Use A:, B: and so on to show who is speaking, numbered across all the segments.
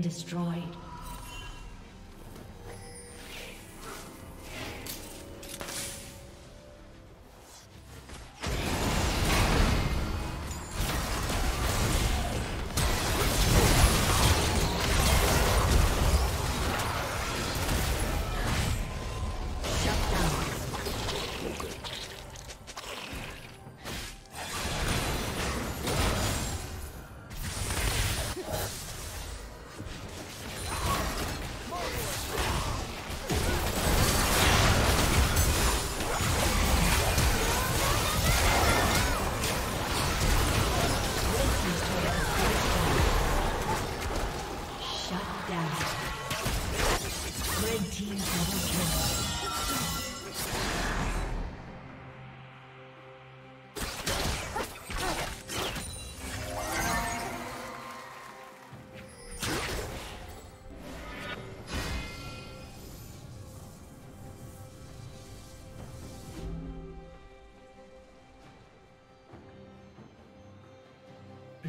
A: Destroyed.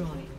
A: Destroyed.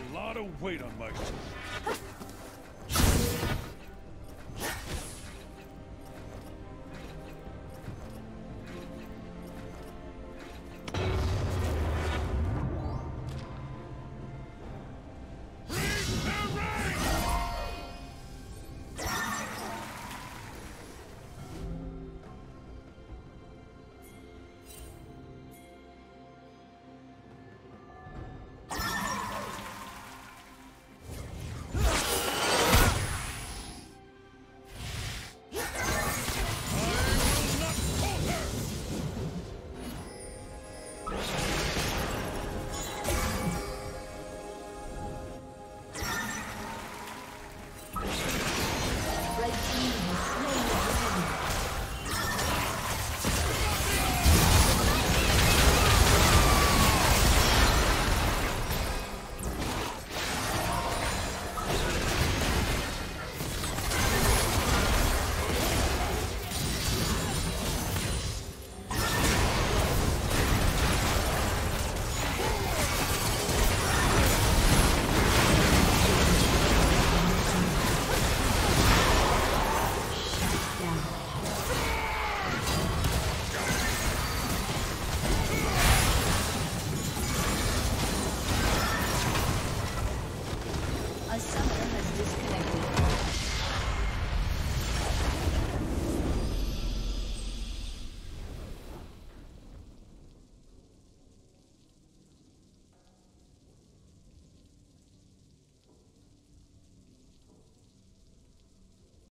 A: A lot of weight on my shoulders.